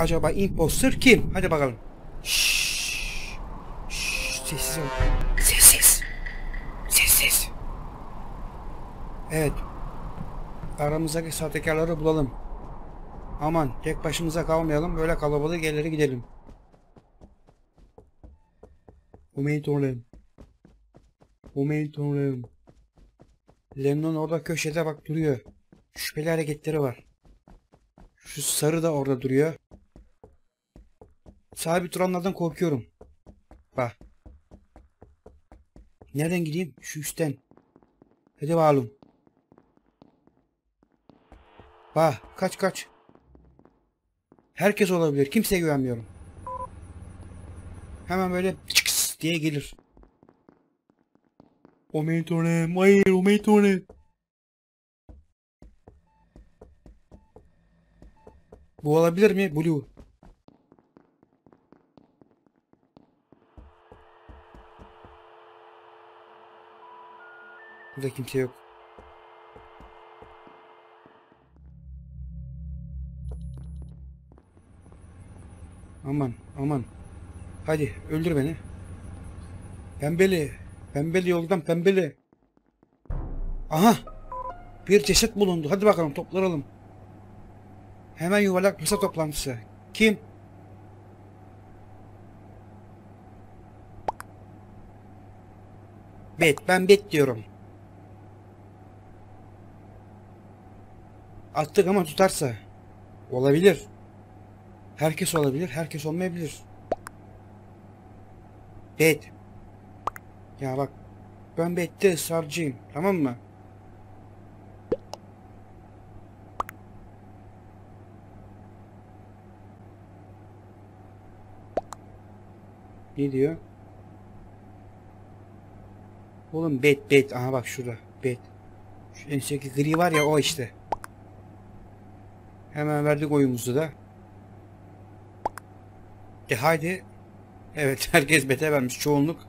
Acaba imposter kim? Hadi bakalım. Şşş. Şşş, Sessiz ol. Sessiz. Sessiz. Evet. Aramızdaki sahtekarları bulalım. Aman tek başımıza kalmayalım. Böyle kalabalık yerlere gidelim. Umeyi Tanrım. Lennon orada köşede bak duruyor. Şüpheli hareketleri var. Şu sarı da orada duruyor. Sabit duranlardan korkuyorum. Bak. Nereden gideyim? Şu üstten. Hadi bakalım. Bak kaç kaç. Herkes olabilir. Kimseye güvenmiyorum. Hemen böyle çıkıs diye gelir. Omeitone, hayır Omeitone. Bu olabilir mi? Blue. Burada kimse yok. Aman aman. Hadi öldür beni. Pembeli. Pembeli yoldan pembeli. Aha. Bir ceset bulundu. Hadi bakalım toplanalım. Hemen yuvarlak masa toplantısı. Kim? Bet. Ben bet diyorum. Attık ama tutarsa. Olabilir. Herkes olabilir. Herkes olmayabilir. Bet. Ya bak. Ben bette ısrarcıyım. Tamam mı? Ne diyor? Oğlum bet bet. Aha bak şurada. Bet. Şu en gri var ya o işte. Hemen verdik oyumuzu da. E haydi. Evet herkes bete vermiş çoğunluk.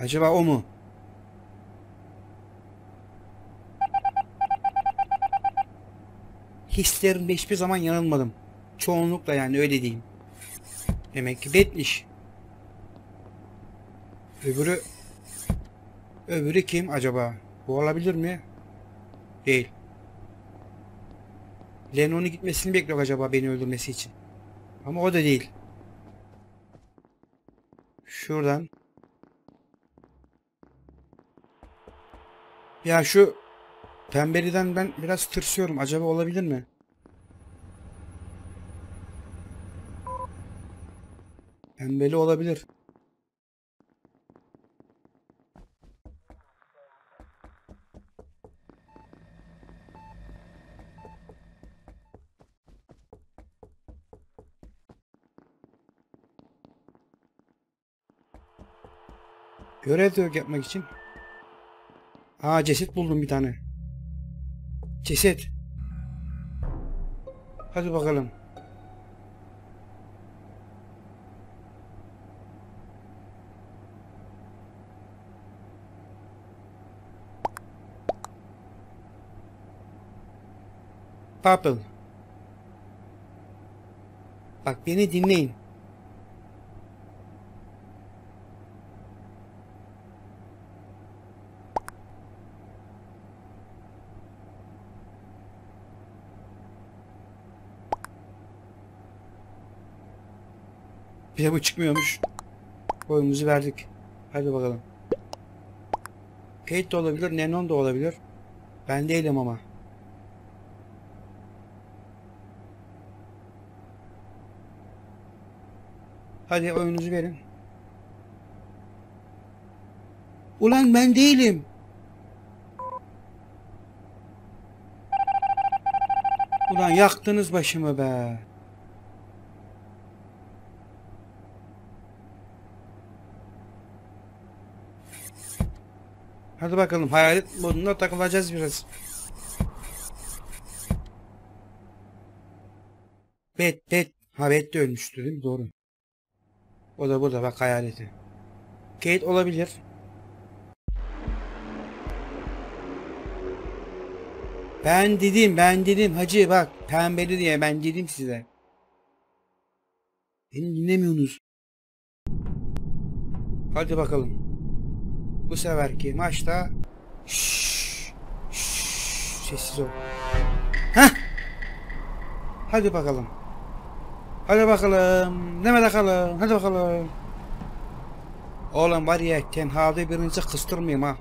Acaba o mu? Hislerimde hiçbir zaman yanılmadım. Çoğunlukla yani öyle diyeyim. Demek ki betmiş. Öbürü Öbürü kim acaba? Bu olabilir mi? Değil. Lennon'un gitmesini bekliyor acaba beni öldürmesi için. Ama o da değil. Şuradan. Ya şu pembeliden ben biraz tırsıyorum. Acaba olabilir mi? Pembeli olabilir. Görev de yok yapmak için. Aa ceset buldum bir tane. Ceset. Hadi bakalım. Purple. Bak beni dinleyin. Bir de bu çıkmıyormuş. Oyumuzu verdik. Hadi bakalım. Kate de olabilir, Nenon da olabilir. Ben değilim ama. Hadi oyunuzu verin. Ulan ben değilim. Ulan yaktınız başımı be. Hadi bakalım hayalet modunda takılacağız biraz. Bet bet. Ha bet de ölmüştü değil mi? Doğru. O da burada bak hayaleti. Kate olabilir. Ben dedim ben dedim hacı bak pembeli diye ben dedim size. Beni dinlemiyorsunuz. Hadi bakalım. Bu seferki maçta Şşş, şşş, sessiz ol. Heh. Hadi bakalım. Hadi bakalım. Deme bakalım. Hadi bakalım. Oğlum var ya tenhada birinizi kıstırmayayım ha.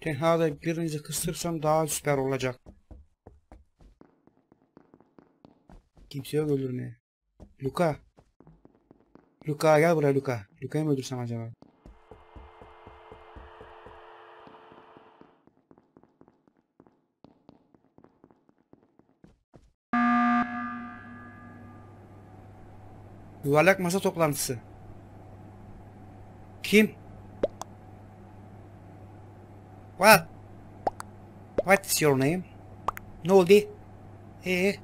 Tenhada birinizi kıstırsam daha süper olacak. Kimse yok öldürmeye. Luka. Luka gel buraya Luka. Luka'yı mı öldürsem acaba? Yuvarlak masa toplantısı. Kim? What? What is your name? Ne oldu? Ee?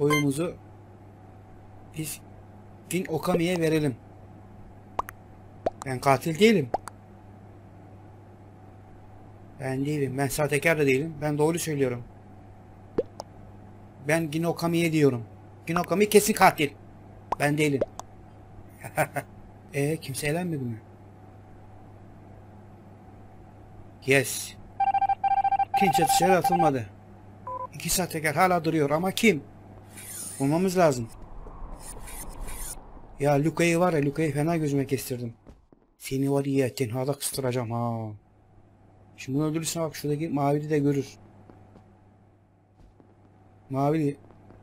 Oyumuzu biz Fin Okami'ye verelim. Ben katil değilim. Ben değilim. Ben sahtekar da değilim. Ben doğru söylüyorum. Ben Ginokami'ye diyorum. Ginokami kesin katil. Ben değilim. e kimse eğlenmedi mi? Yes. Kimse dışarı atılmadı. İki sahtekar hala duruyor ama kim? Bulmamız lazım. Ya Luka'yı var ya Luka'yı fena gözüme kestirdim. Seni var ya tenhada kıstıracağım ha. Şimdi bunu öldürürsen bak şuradaki mavili de görür. Mavili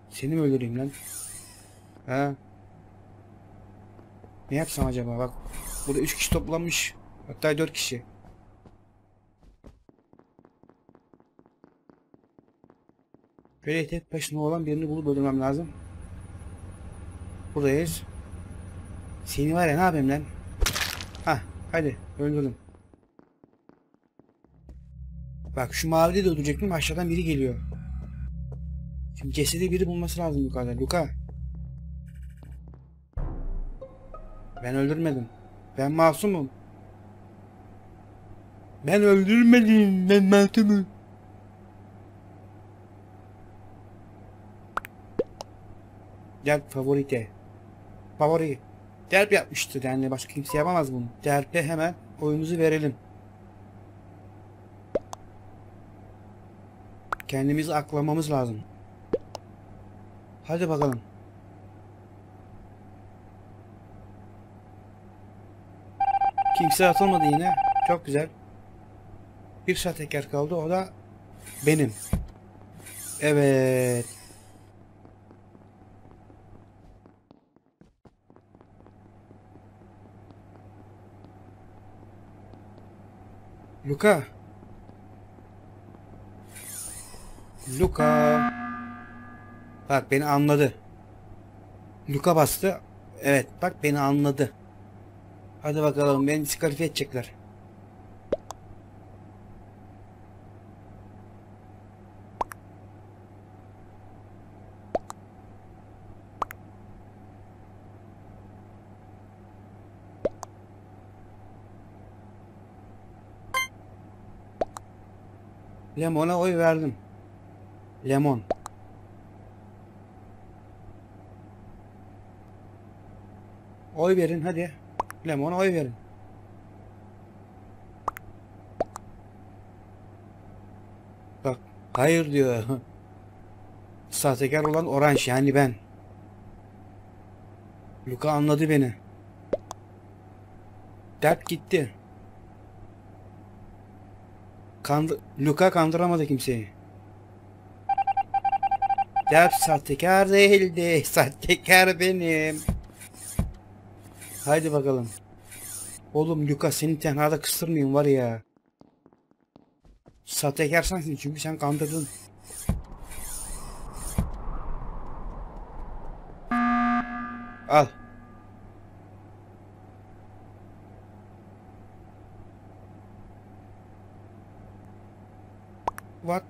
seni mi öldüreyim lan? Ha? Ne yapsam acaba bak. Burada 3 kişi toplanmış. Hatta 4 kişi. Böyle tek başına olan birini bulup öldürmem lazım. Buradayız. Seni var ya ne yapayım lan? Hah hadi öldürdüm. Bak şu mavide de öldürecektim aşağıdan biri geliyor. Şimdi cesedi biri bulması lazım yukarıda. Luka. Ben öldürmedim. Ben masumum. Ben öldürmedim. Ben masumum. Gel favorite. Favori. Derp yapmıştı yani başka kimse yapamaz bunu. Derp'e hemen oyumuzu verelim. Kendimizi aklamamız lazım. Hadi bakalım. Kimse atılmadı yine. Çok güzel. Bir sahtekar kaldı. O da benim. Evet. Luka. Luka. Bak beni anladı. Luka bastı. Evet bak beni anladı. Hadi bakalım beni diskalifiye edecekler. Lemon'a oy verdim. Lemon. Oy verin hadi. Lemon'a oy verin. Bak hayır diyor. Sahtekar olan oranj yani ben. Luka anladı beni. Dert gitti. Kandı Luka kandıramadı kimseyi. Dert sahtekar değildi. Sahtekar benim. Haydi bakalım. Oğlum Luka seni tenhada kıstırmayayım var ya. Sahtekar sensin çünkü sen kandırdın. Al. Bak.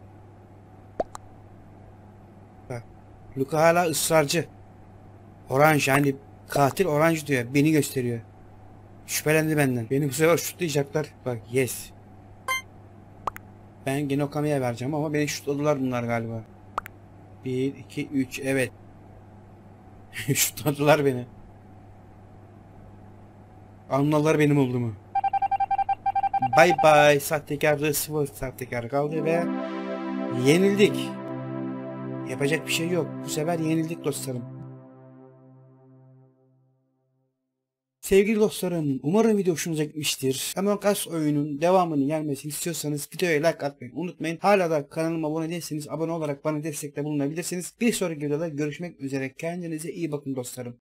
Bak. Luka hala ısrarcı. Oranj yani katil oranj diyor. Beni gösteriyor. Şüphelendi benden. Beni bu sefer şutlayacaklar. Bak yes. Ben Genokami'ye vereceğim ama beni şutladılar bunlar galiba. 1, 2, 3 evet. şutladılar beni. Anladılar benim olduğumu. Bay bay sahtekarlığı sıvı sahtekar kaldı ve yenildik. Yapacak bir şey yok. Bu sefer yenildik dostlarım. Sevgili dostlarım, umarım video hoşunuza gitmiştir. Among Us oyunun devamının gelmesini istiyorsanız videoya like atmayı unutmayın. Hala da kanalıma abone değilseniz abone olarak bana destekte bulunabilirsiniz. Bir sonraki videoda görüşmek üzere. Kendinize iyi bakın dostlarım.